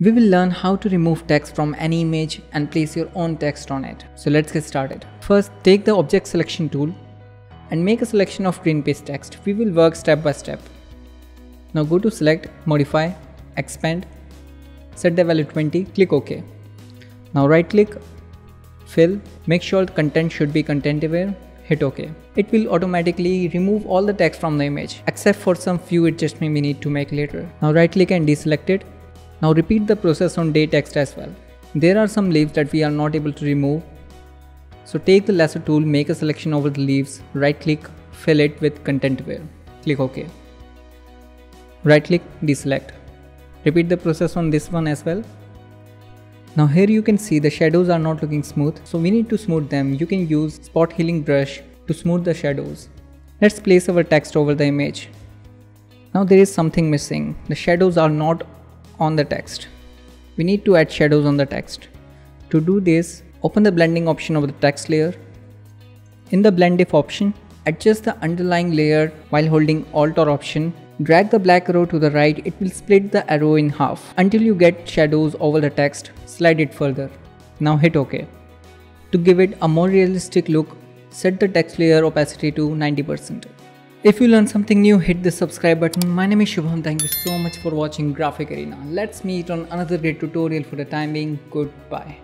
We will learn how to remove text from any image and place your own text on it. So let's get started. First, take the object selection tool and make a selection of green paste text. We will work step by step. Now go to select, modify, expand, set the value 20, click OK. Now right click, fill, make sure the content should be content aware, hit OK. It will automatically remove all the text from the image except for some few adjustments we need to make later. Now right click and deselect it. Now repeat the process on day text as well. There are some leaves that we are not able to remove. So take the lasso tool, make a selection over the leaves, right click, fill it with content aware. Click OK. Right click, deselect. Repeat the process on this one as well. Now here you can see the shadows are not looking smooth so we need to smooth them. You can use spot healing brush to smooth the shadows. Let's place our text over the image. Now there is something missing. The shadows are not on the text. We need to add shadows on the text. To do this, open the blending option of the text layer. In the blend if option, adjust the underlying layer while holding alt or option Drag the black arrow to the right, it will split the arrow in half. Until you get shadows over the text, slide it further. Now hit OK. To give it a more realistic look, set the text layer opacity to 90%. If you learned something new, hit the subscribe button. My name is Shubham. Thank you so much for watching Graphic Arena. Let's meet on another great tutorial for the time being. Goodbye.